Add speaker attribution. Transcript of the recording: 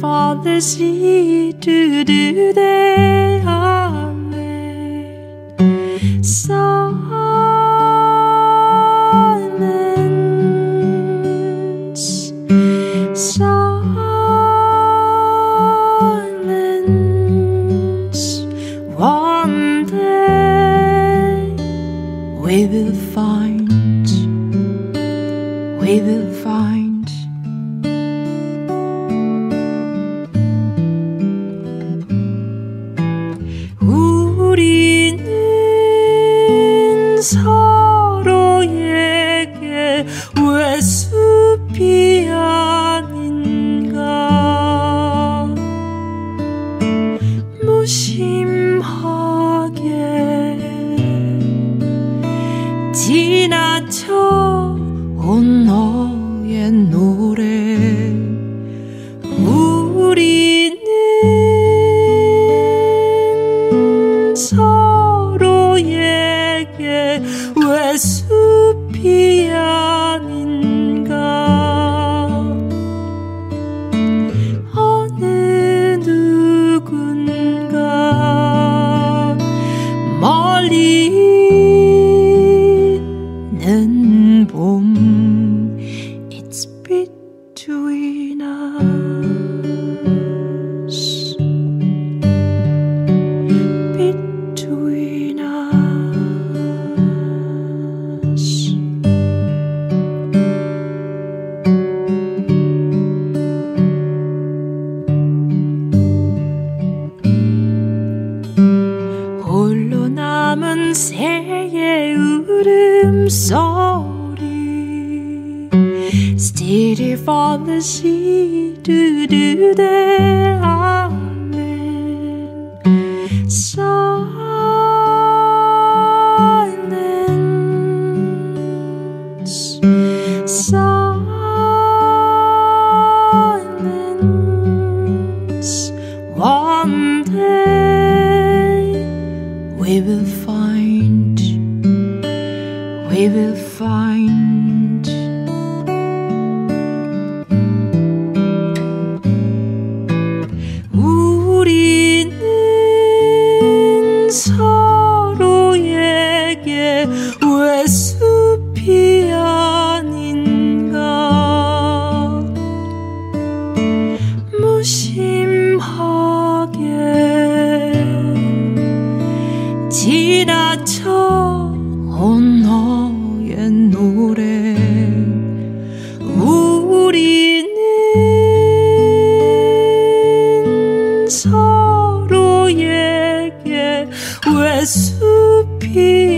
Speaker 1: For the sea to do they are made. Silence, silence. One day we will find, we will Molly. 새의 울음소리. Steady for the sea to do the amen Silence. Silence. One day we will we will find ouais soupir.